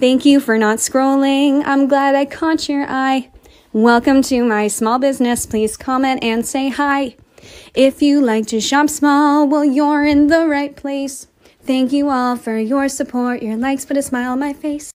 Thank you for not scrolling. I'm glad I caught your eye. Welcome to my small business. Please comment and say hi. If you like to shop small, well, you're in the right place. Thank you all for your support. Your likes put a smile on my face.